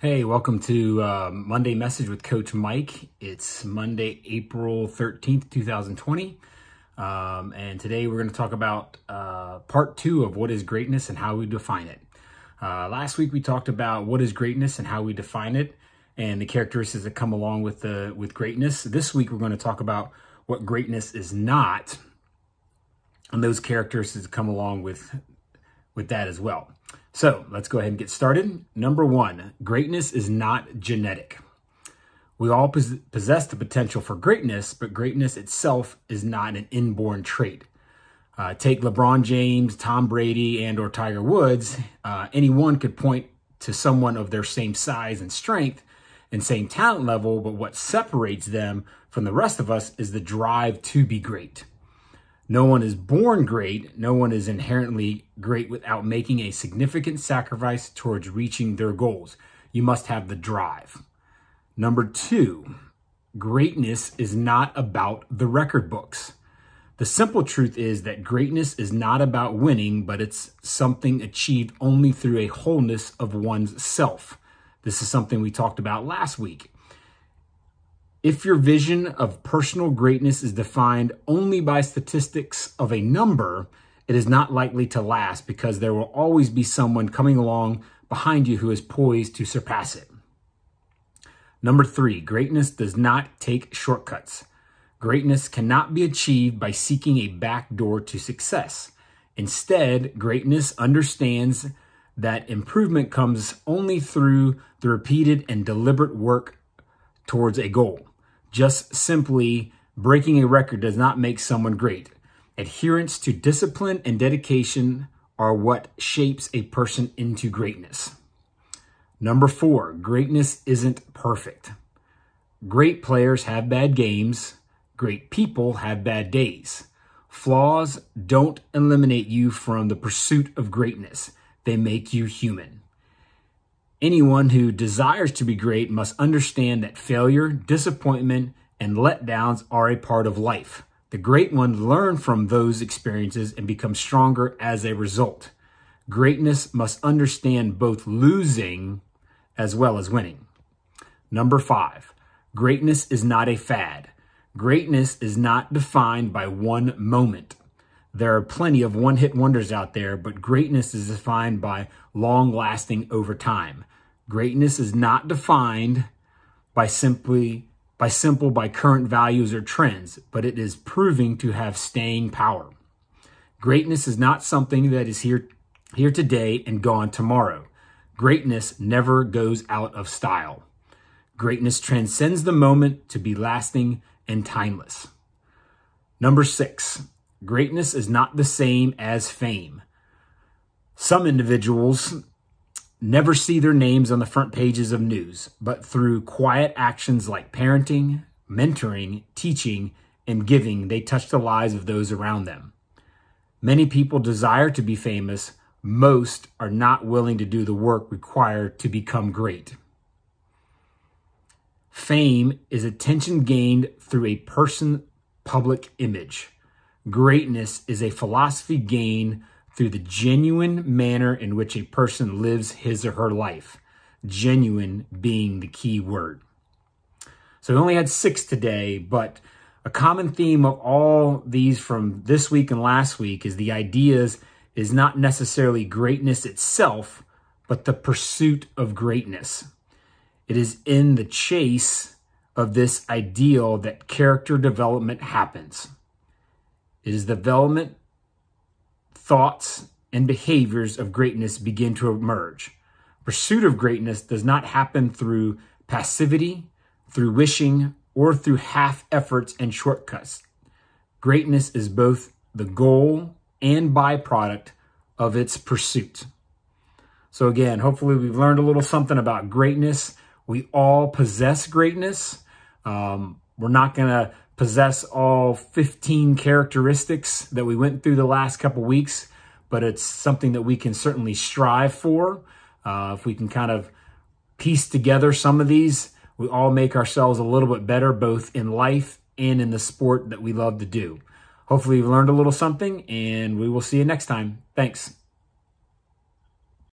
Hey, welcome to uh, Monday Message with Coach Mike. It's Monday, April 13th, 2020. Um, and today we're going to talk about uh, part two of what is greatness and how we define it. Uh, last week we talked about what is greatness and how we define it and the characteristics that come along with the with greatness. This week we're going to talk about what greatness is not and those characteristics that come along with with that as well. So let's go ahead and get started. Number one, greatness is not genetic. We all possess the potential for greatness, but greatness itself is not an inborn trait. Uh, take LeBron James, Tom Brady, and or Tiger Woods. Uh, anyone could point to someone of their same size and strength and same talent level, but what separates them from the rest of us is the drive to be great. No one is born great. No one is inherently great without making a significant sacrifice towards reaching their goals. You must have the drive. Number two, greatness is not about the record books. The simple truth is that greatness is not about winning, but it's something achieved only through a wholeness of one's self. This is something we talked about last week. If your vision of personal greatness is defined only by statistics of a number, it is not likely to last because there will always be someone coming along behind you who is poised to surpass it. Number three, greatness does not take shortcuts. Greatness cannot be achieved by seeking a back door to success. Instead, greatness understands that improvement comes only through the repeated and deliberate work towards a goal. Just simply breaking a record does not make someone great. Adherence to discipline and dedication are what shapes a person into greatness. Number four, greatness isn't perfect. Great players have bad games. Great people have bad days. Flaws don't eliminate you from the pursuit of greatness. They make you human. Anyone who desires to be great must understand that failure, disappointment, and letdowns are a part of life. The great ones learn from those experiences and become stronger as a result. Greatness must understand both losing as well as winning. Number five, greatness is not a fad. Greatness is not defined by one moment. There are plenty of one hit wonders out there, but greatness is defined by long lasting over time. Greatness is not defined by simply by simple by current values or trends, but it is proving to have staying power. Greatness is not something that is here here today and gone tomorrow. Greatness never goes out of style. Greatness transcends the moment to be lasting and timeless. Number 6. Greatness is not the same as fame. Some individuals never see their names on the front pages of news, but through quiet actions like parenting, mentoring, teaching, and giving, they touch the lives of those around them. Many people desire to be famous. Most are not willing to do the work required to become great. Fame is attention gained through a person public image. Greatness is a philosophy gained through the genuine manner in which a person lives his or her life. Genuine being the key word. So we only had six today, but a common theme of all these from this week and last week is the ideas is not necessarily greatness itself, but the pursuit of greatness. It is in the chase of this ideal that character development happens. It is development, thoughts, and behaviors of greatness begin to emerge. Pursuit of greatness does not happen through passivity, through wishing, or through half efforts and shortcuts. Greatness is both the goal and byproduct of its pursuit. So, again, hopefully, we've learned a little something about greatness. We all possess greatness. Um, we're not going to possess all 15 characteristics that we went through the last couple weeks, but it's something that we can certainly strive for. Uh, if we can kind of piece together some of these, we all make ourselves a little bit better, both in life and in the sport that we love to do. Hopefully, you've learned a little something, and we will see you next time. Thanks.